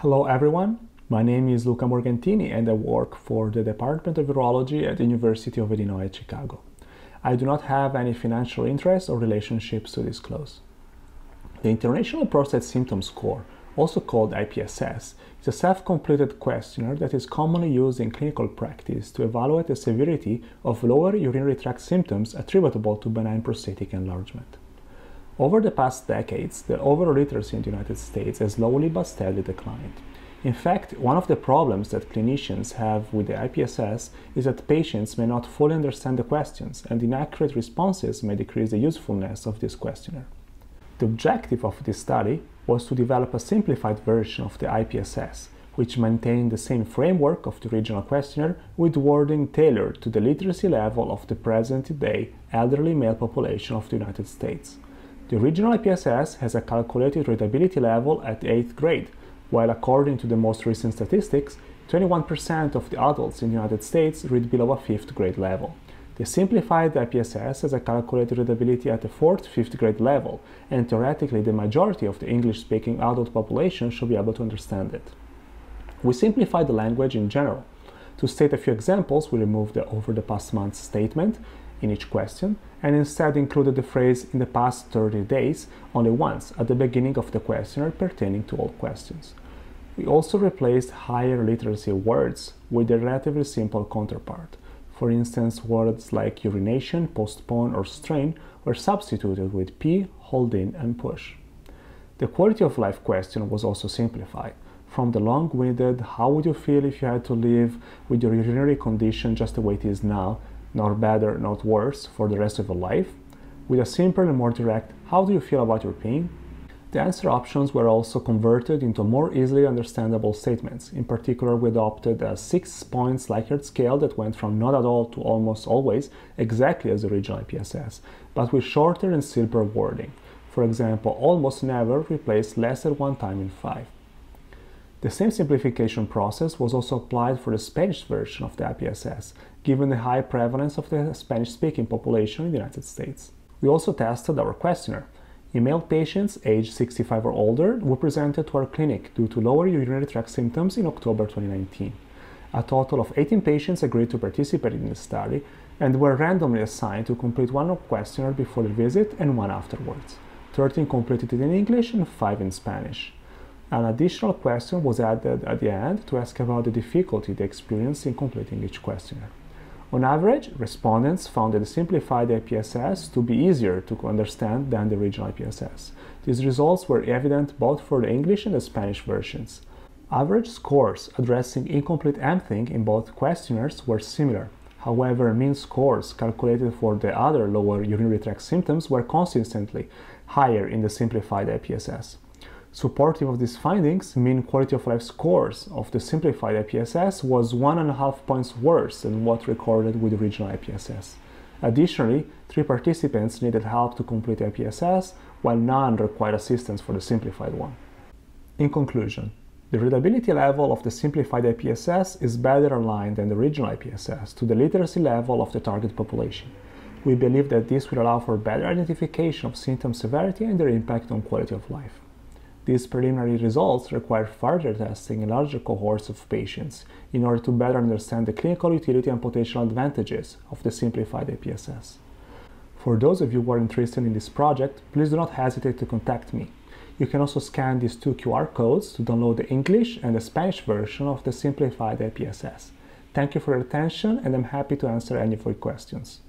Hello everyone, my name is Luca Morgantini and I work for the Department of Urology at the University of Illinois at Chicago. I do not have any financial interests or relationships to disclose. The International Prostate Symptom Score, also called IPSS, is a self-completed questionnaire that is commonly used in clinical practice to evaluate the severity of lower urinary tract symptoms attributable to benign prostatic enlargement. Over the past decades, the overall literacy in the United States has slowly but steadily declined. In fact, one of the problems that clinicians have with the IPSS is that patients may not fully understand the questions, and inaccurate responses may decrease the usefulness of this questionnaire. The objective of this study was to develop a simplified version of the IPSS, which maintained the same framework of the original questionnaire with wording tailored to the literacy level of the present-day elderly male population of the United States. The original IPSS has a calculated readability level at 8th grade, while according to the most recent statistics, 21% of the adults in the United States read below a 5th grade level. The simplified IPSS has a calculated readability at the 4th, 5th grade level, and theoretically the majority of the English-speaking adult population should be able to understand it. We simplified the language in general. To state a few examples, we removed the over the past month statement in each question and instead included the phrase in the past 30 days only once at the beginning of the questionnaire pertaining to all questions. We also replaced higher literacy words with a relatively simple counterpart. For instance, words like urination, postpone, or strain were substituted with pee, hold in, and push. The quality of life question was also simplified. From the long-winded, how would you feel if you had to live with your urinary condition just the way it is now, nor better, not worse, for the rest of your life, with a simpler and more direct, how do you feel about your pain? The answer options were also converted into more easily understandable statements. In particular, we adopted a six points Likert scale that went from not at all to almost always, exactly as the original IPSS, but with shorter and simpler wording. For example, almost never replaced less than one time in five. The same simplification process was also applied for the Spanish version of the IPSS, given the high prevalence of the Spanish-speaking population in the United States. We also tested our questionnaire. Male patients aged 65 or older were presented to our clinic due to lower urinary tract symptoms in October 2019. A total of 18 patients agreed to participate in the study and were randomly assigned to complete one questionnaire before the visit and one afterwards. 13 completed it in English and 5 in Spanish. An additional question was added at the end to ask about the difficulty they experienced in completing each questionnaire. On average, respondents found the simplified IPSS to be easier to understand than the original IPSS. These results were evident both for the English and the Spanish versions. Average scores addressing incomplete emptying in both questionnaires were similar. However, mean scores calculated for the other lower urinary tract symptoms were consistently higher in the simplified IPSS. Supportive of these findings, mean quality of life scores of the simplified IPSS was one and a half points worse than what recorded with the original IPSS. Additionally, three participants needed help to complete IPSS, while none required assistance for the simplified one. In conclusion, the readability level of the simplified IPSS is better aligned than the original IPSS to the literacy level of the target population. We believe that this will allow for better identification of symptom severity and their impact on quality of life. These preliminary results require further testing in larger cohorts of patients in order to better understand the clinical utility and potential advantages of the simplified IPSS. For those of you who are interested in this project, please do not hesitate to contact me. You can also scan these two QR codes to download the English and the Spanish version of the simplified IPSS. Thank you for your attention and I'm happy to answer any of your questions.